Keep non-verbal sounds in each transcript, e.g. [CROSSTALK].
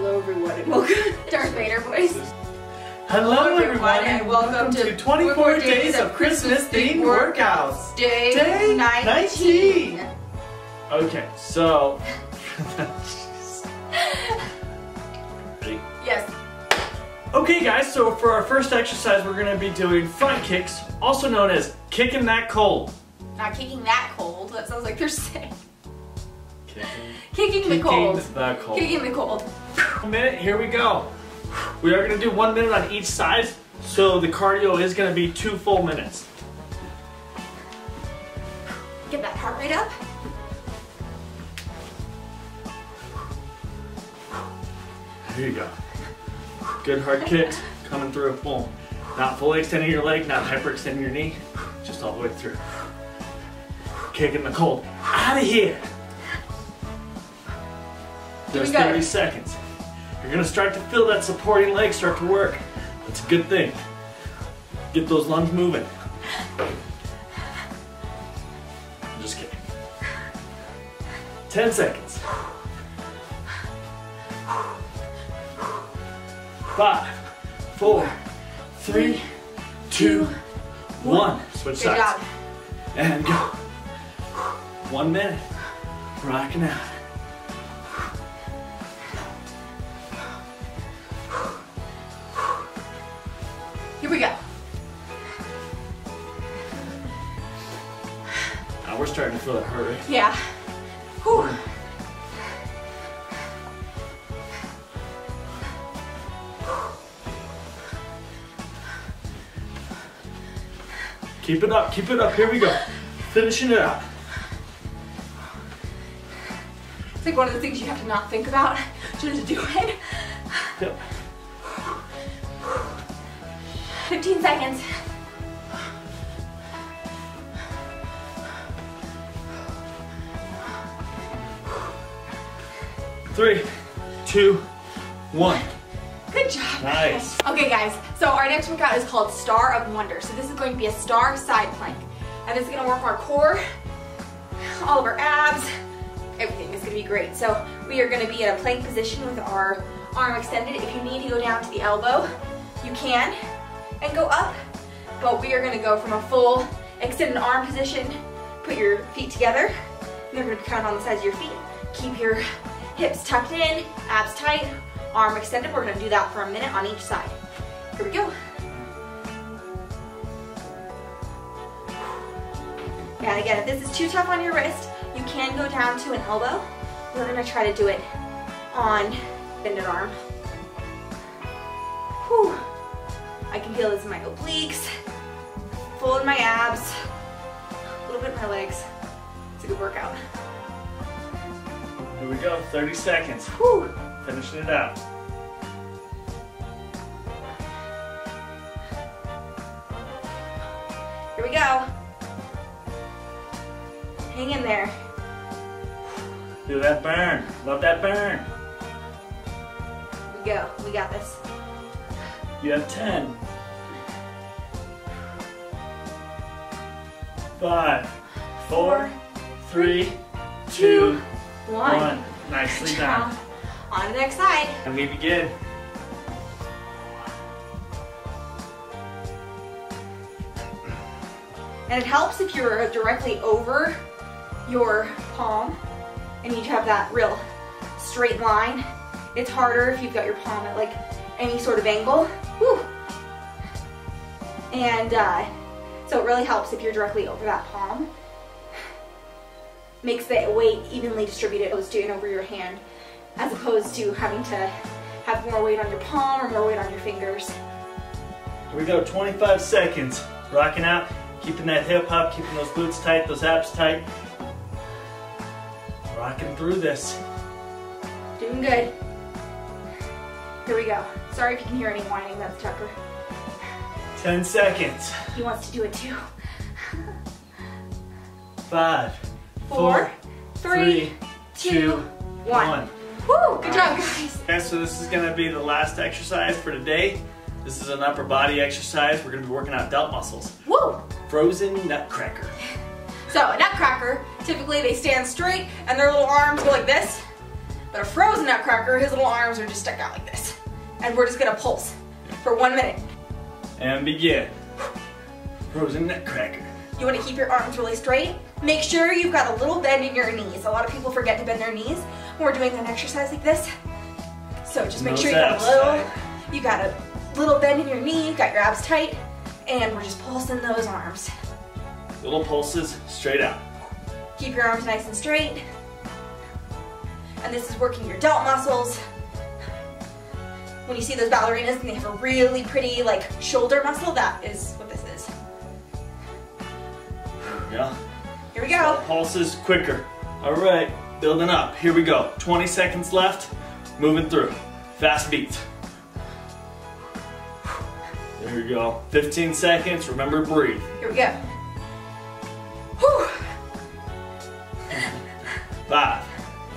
Hello everyone and welcome Darth Vader voice. Hello everyone and welcome to 24 days of Christmas themed workouts. Day, Day 19. 19. Okay, so Ready? [LAUGHS] Yes. Okay guys, so for our first exercise we're gonna be doing front kicks, also known as kicking that cold. Not kicking that cold. That sounds like they're sick. Kicking, Kicking the kicking cold. the cold. Kicking the cold. One minute, here we go. We are gonna do one minute on each side, so the cardio is gonna be two full minutes. Get that heart rate up. Here you go. Good hard kicks coming through. Boom. Not fully extending your leg, not hyperextending your knee, just all the way through. Kicking the cold. Out of here. Here There's 30 seconds. You're gonna start to feel that supporting leg start to work. That's a good thing. Get those lungs moving. Just kidding. 10 seconds. Five, four, three, two, one. Switch sides. And go. One minute. Rocking out. Here we go. Now we're starting to feel it rate. Yeah. Whew. Keep it up, keep it up. Here we go. Finishing it out. It's like one of the things you have to not think about. Just do it. Yep. 15 seconds. Three, two, one. Good job. Nice. Okay guys, so our next workout is called Star of Wonder. So this is going to be a star side plank. And this is gonna work our core, all of our abs, everything is gonna be great. So we are gonna be in a plank position with our arm extended. If you need to go down to the elbow, you can, and go up. But we are gonna go from a full extended arm position, put your feet together, they're gonna of on the sides of your feet. Keep your hips tucked in, abs tight, arm extended. We're gonna do that for a minute on each side. Here we go. And again, if this is too tough on your wrist, you can go down to an elbow. We're gonna try to do it on bended arm. Whew. I can feel this in my obliques, full in my abs, a little bit in my legs. It's a good workout. Here we go. 30 seconds. Whew. Finishing it out. Here we go. Hang in there. Do that burn. Love that burn. We go. We got this. You have 10. Five, four, three, two, One. one. Nicely done. On to the next side. And we begin. And it helps if you're directly over your palm and you have that real straight line. It's harder if you've got your palm at like any sort of angle. Whew. And uh, so it really helps if you're directly over that palm. Makes the weight evenly distributed as doing over your hand as opposed to having to have more weight on your palm or more weight on your fingers. Here we go, 25 seconds. Rocking out, keeping that hip up, keeping those glutes tight, those abs tight. Rocking through this. Doing good. Here we go. Sorry if you can hear any whining, that's Tucker. 10 seconds. He wants to do it too. Five, Four, three, two, one. one. Woo! Good job, guys. Okay, so this is gonna be the last exercise for today. This is an upper body exercise. We're gonna be working out delt muscles. Woo! Frozen nutcracker. So a nutcracker, typically they stand straight and their little arms go like this. But a frozen nutcracker, his little arms are just stuck out like this. And we're just gonna pulse for one minute. And begin. Frozen nutcracker. You wanna keep your arms really straight. Make sure you've got a little bend in your knees. A lot of people forget to bend their knees when we're doing an exercise like this. So just make Nose sure you got a little, you got a little bend in your knee, got your abs tight, and we're just pulsing those arms. Little pulses straight out. Keep your arms nice and straight. And this is working your delt muscles. When you see those ballerinas and they have a really pretty like shoulder muscle, that is what this is. Yeah. Here we go. Pulses quicker. All right, building up. Here we go. 20 seconds left. Moving through. Fast beat. There we go. 15 seconds. Remember, breathe. Here we go. Whew. Five,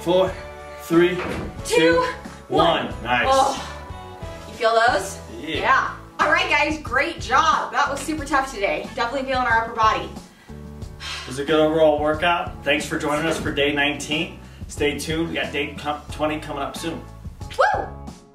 four, three, two, one. Nice. Oh, feel those? Yeah. All right, guys, great job. That was super tough today. Definitely feeling our upper body. It was a good overall workout. Thanks for joining us for day 19. Stay tuned. We got day 20 coming up soon. Woo!